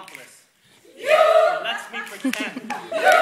accomplice. You! Let's me pretend.